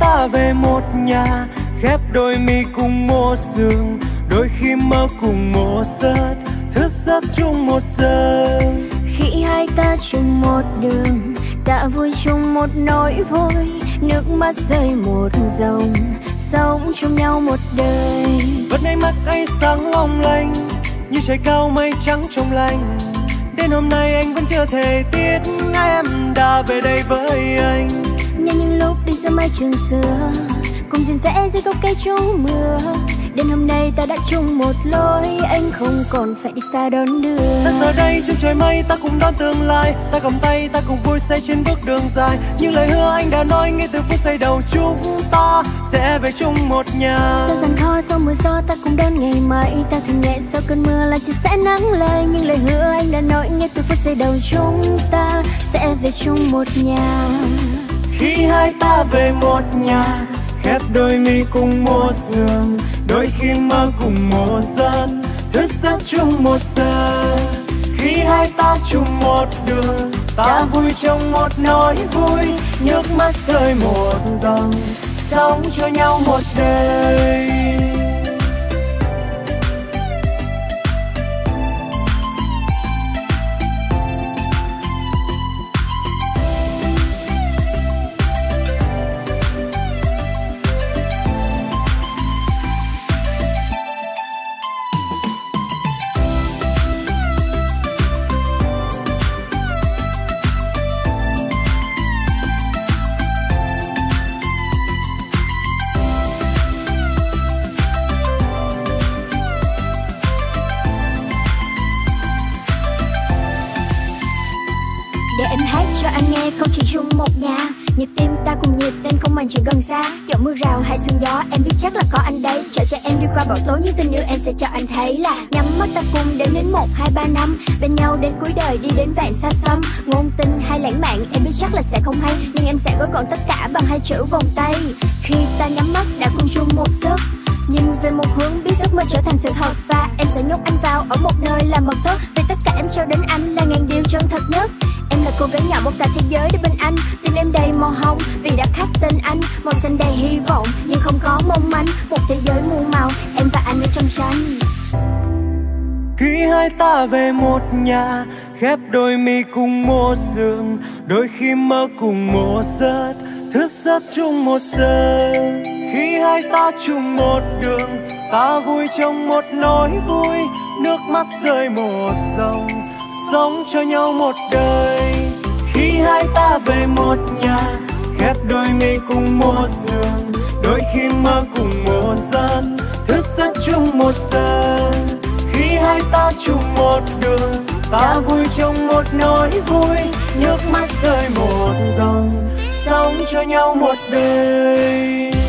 ta về một nhà khép đôi mi cùng một giường đôi khi mơ cùng một giấc thức giấc chung một giờ khi hai ta chung một đường đã vui chung một nỗi vui nước mắt rơi một dòng sống chung nhau một đời. Vẫn ánh mắt ấy sáng long lanh như trời cao mây trắng trong lành. Đến hôm nay anh vẫn chưa thể biết em đã về đây với anh nhớ những lúc đi giữa mái trường xưa cùng rền rẽ dưới gốc cây trú mưa. Đến hôm nay ta đã chung một lối anh không còn phải đi xa đón đưa. Ta giờ đây trong trời mây ta cùng đón tương lai. Ta cầm tay ta cùng vui say trên bước đường dài. Những lời hứa anh đã nói ngay từ phút giây đầu chúng ta sẽ về chung một nhà. Sau dần kho sau mưa gió ta cùng đón ngày mai. Ta thường nhẹ sau cơn mưa là trời sẽ nắng lên. Những lời hứa anh đã nói ngay từ phút giây đầu chúng ta sẽ về chung một nhà khi hai ta về một nhà, khép đôi mi cùng một giường, đôi khi mơ cùng một giấc thức giấc chung một giờ. Khi hai ta chung một đường, ta vui trong một nỗi vui, nước mắt rơi một dòng, sống cho nhau một đời. Chung một nhà. Nhịp tim ta cùng nhịp em không mong chuyện gần xa. Dẫu mưa rào hay sương gió, em biết chắc là có anh đấy. Chở cho em đi qua bão tố như tình yêu em sẽ cho anh thấy là nhắm mắt ta cùng đến đến một, hai, ba năm. Bên nhau đến cuối đời đi đến vạn xa xăm. Ngôn tình hay lãng mạn, em biết chắc là sẽ không hay. Nhưng em sẽ gói gọn tất cả bằng hai chữ vòng tay. Khi ta nhắm mắt, đã cùng chung một giấc. Nhìn về một hướng biết giấc mơ trở thành sự thật. Và em sẽ nhốt anh vào ở một nơi là mật thất. Vì tất cả em cho đến anh là ngàn điều chân thật nhất cô gái nhỏ một cả thế giới đến bên anh Tim em đầy màu hồng. Vì đã khắc tên anh Màu xanh đầy hy vọng. Nhưng không có mong manh, Một thế giới muôn màu. Em và anh ở trong xanh khi hai ta về một nhà, khép đôi mi cùng một giường đôi khi mơ cùng một giấc thức giấc chung một giờ khi hai ta chung một đường, ta vui trong một nỗi vui. Nước mắt rơi một dòng sống cho nhau một đời hai ta về một nhà khép đôi mi cùng một giường, đôi khi mơ cùng một dân thức giấc chung một giờ khi hai ta chung một đường, ta vui trong một nỗi vui, nước mắt rơi một dòng, sống cho nhau một đời